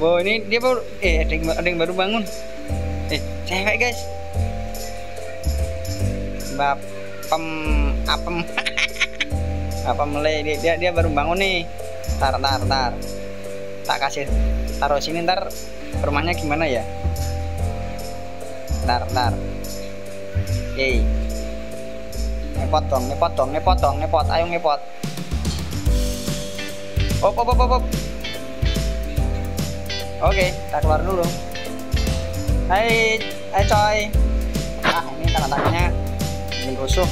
wow ini dia baru eh ada yang, ada yang baru bangun. Eh cewek guys. Bapem apem. Apa mulai dia, dia dia baru bangun nih. Tar tar tar. Tak kasih taruh sini ntar rumahnya gimana ya? Ntar ntar Oke ngepot dong ngepot dong ngepot dong ngepot. Ayo ngepot. Op op op, op. oke kita keluar dulu. Hai hai coy. Ah ini tanda tangannya bikin rusuh.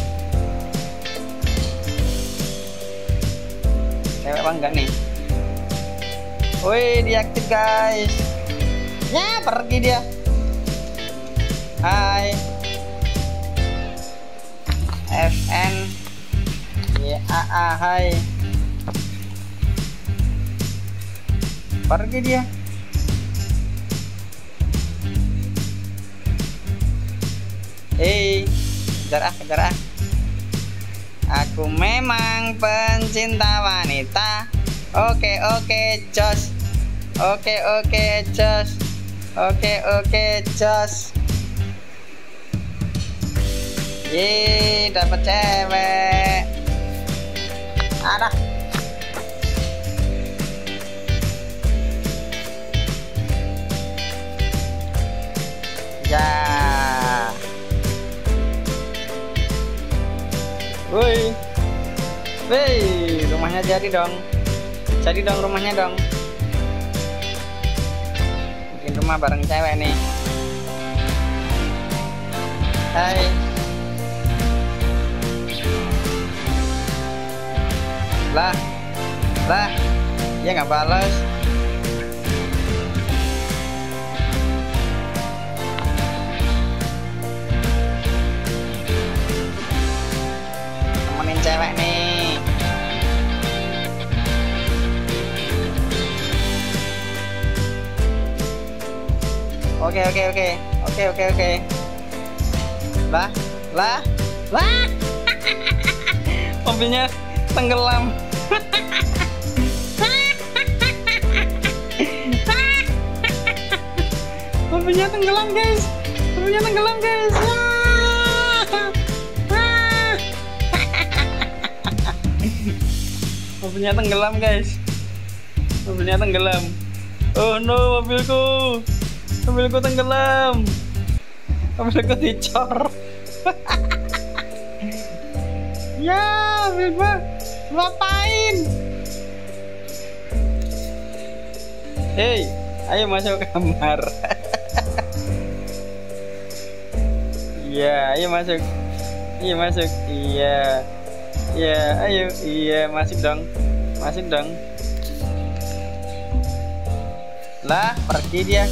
Cewek apa enggak nih? Woi diaktif guys. Ya pergi dia. Hai. FN ya a a hai. Pergi dia Hei, kejar ah, kejar ah. Aku memang pencinta wanita. Oke, oke, jos. Oke, oke, jos. Oke, oke, jos. Ye, dapat cewek. Ada. Ya. Woi, rumahnya jadi dong. Jadi dong rumahnya dong. Bikin rumah bareng cewek nih. Hai. Lah. Lah. Dia nggak balas. Oke oke oke. Oke oke. Lah, lah, lah. Mobilnya tenggelam. Mobilnya tenggelam, guys. Mobilnya tenggelam, guys. Mobilnya tenggelam, guys. Mobilnya tenggelam. Oh no, mobilku. Mobilku tenggelam. Mobilku dicor. ya, mobil gua ngapain? Hei, ayo masuk kamar. Iya, ayo masuk. Iya masuk. Iya. Iya, ayo. Iya, masuk dong. Masuk dong. Lah, pergi dia.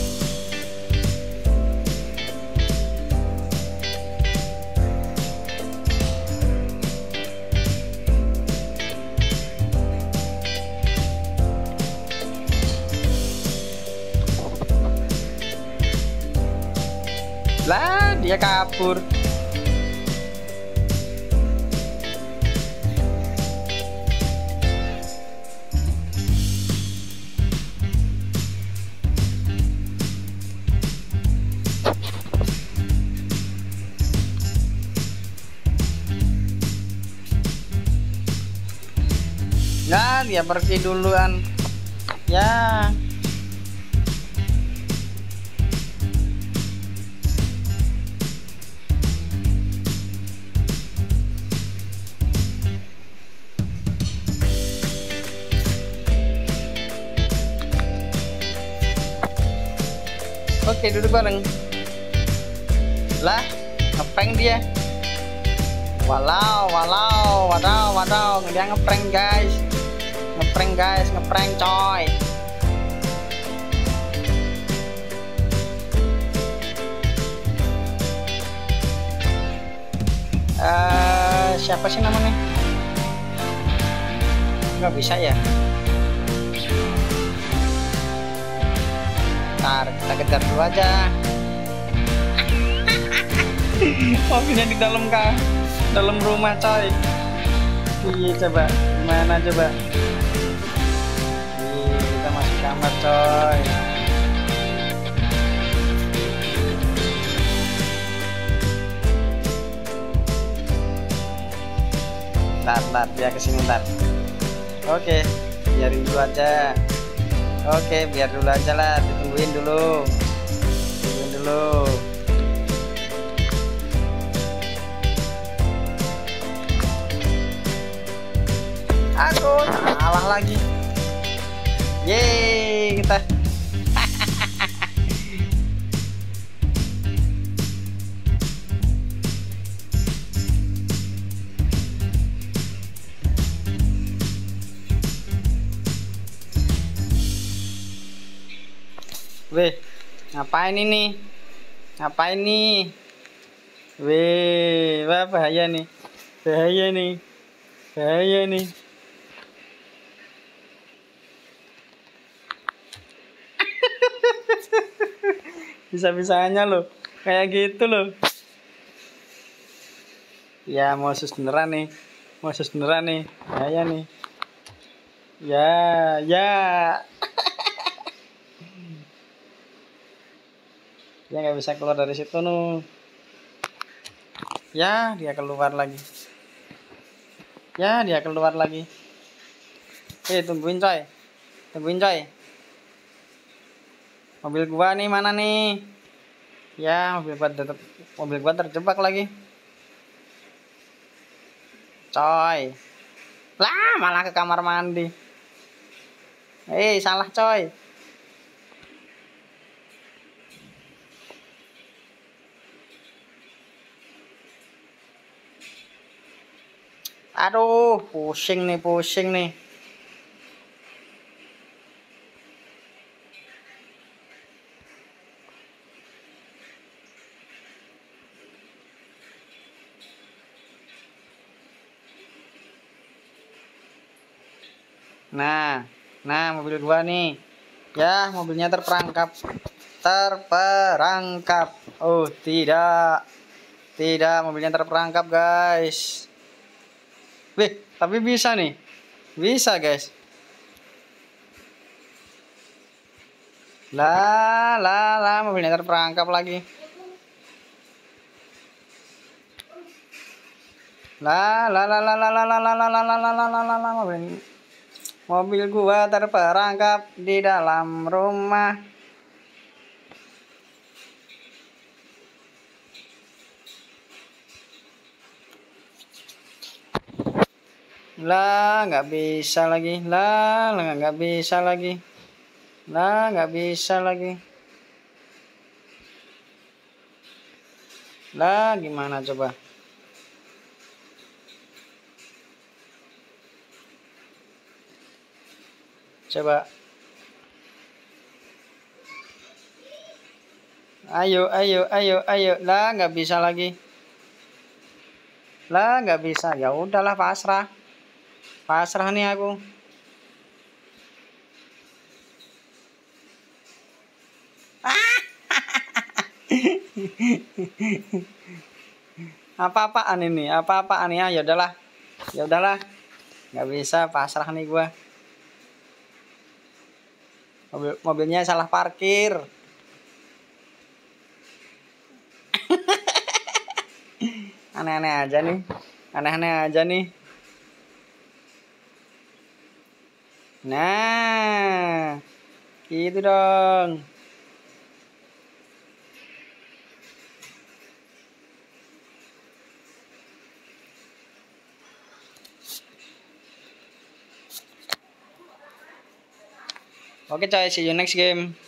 Dia kabur. Nah, dia pergi duluan. Ya. Oke, duduk bareng. Lah, ngeprank dia. Walau, walau, wadaw, wadaw, dia ngeprank guys. Ngeprank guys, ngeprank coy. Eh, siapa sih namanya? Nggak bisa ya. ntar kita kejar dulu aja. Oh, Mobilnya di dalam kah? Dalam rumah coy. Iya coba. Mana coba? Iya kita masuk kamar coy. Ntar ntar. Dia ke sini ntar. Oke biarin dulu aja oke biar dulu aja lah ditungguin dulu. Tungguin dulu. Aku salah lagi. Yeay kita Weh, ngapain ini? Ngapain nih? Weh, wah bahaya nih. Bahaya nih. Bahaya nih. Bisa-bisanya loh. Kayak gitu loh. Ya, mau sus beneran nih. Mau sus beneran nih. Bahaya nih. Ya, ya. Dia nggak bisa keluar dari situ nu. Ya dia keluar lagi. Ya dia keluar lagi. Eh tungguin coy. Tungguin coy. Mobil gua nih mana nih? Ya mobil gua tetap mobil gua terjebak lagi. Coy. Lah malah ke kamar mandi. Eh salah coy Aduh, pusing nih, pusing nih. Nah, nah mobil gua nih. Ya, mobilnya terperangkap. Terperangkap. Oh, tidak. Tidak, mobilnya terperangkap, guys. Wih, tapi bisa nih. Bisa, guys. Lah, lah, lah, mobilnya terperangkap lagi. Lah, lah, lah, lah, lah, lah, lah, lah, lah, lah, lah, lah, lah, lah, mobil mobil gua terperangkap di dalam rumah. Lah nggak bisa lagi. Lah nggak bisa lagi. Lah nggak bisa lagi. Lah gimana coba? Coba. Ayo ayo ayo ayo. Lah nggak bisa lagi. Lah nggak bisa. Ya udahlah pasrah pasrah nih aku. Apa-apaan ini? Apa-apaan ya? Ya udahlah. Ya udahlah. Nggak bisa pasrah nih gua. Mobil mobilnya salah parkir. Aneh-aneh aja nih. Aneh-aneh aja nih Nah, gitu dong. Oke coy, see you next game.